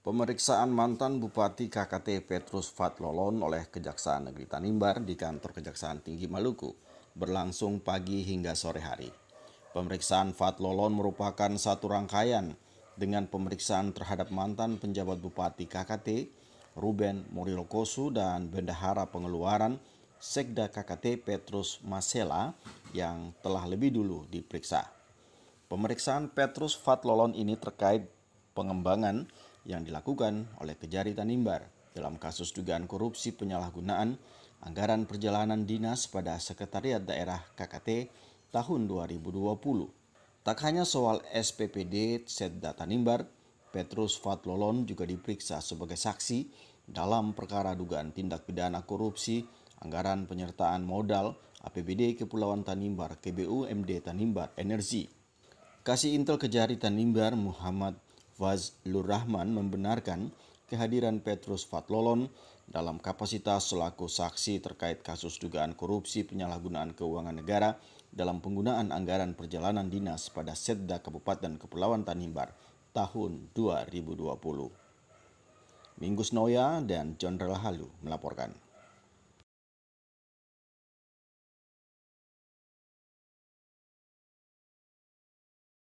Pemeriksaan mantan Bupati KKT Petrus Fatlolon oleh Kejaksaan Negeri Tanimbar di kantor Kejaksaan Tinggi Maluku berlangsung pagi hingga sore hari. Pemeriksaan Fatlolon merupakan satu rangkaian dengan pemeriksaan terhadap mantan penjabat Bupati KKT Ruben Morilokosu dan Bendahara Pengeluaran Sekda KKT Petrus Masela yang telah lebih dulu diperiksa. Pemeriksaan Petrus Fatlolon ini terkait pengembangan yang dilakukan oleh Kejari Tanimbar dalam kasus dugaan korupsi penyalahgunaan anggaran perjalanan dinas pada Sekretariat Daerah KKT tahun 2020. Tak hanya soal SPPD Setda Tanimbar, Petrus Fatlolon juga diperiksa sebagai saksi dalam perkara dugaan tindak pidana korupsi anggaran penyertaan modal APBD Kepulauan Tanimbar KBU MD Tanimbar Energi. Kasih Intel Kejari Tanimbar Muhammad Fazlur Rahman membenarkan kehadiran Petrus Fatlolon dalam kapasitas selaku saksi terkait kasus dugaan korupsi penyalahgunaan keuangan negara dalam penggunaan anggaran perjalanan dinas pada Setda Kabupaten Kepulauan Tanimbar tahun 2020. Minggus Noya dan John Halu melaporkan.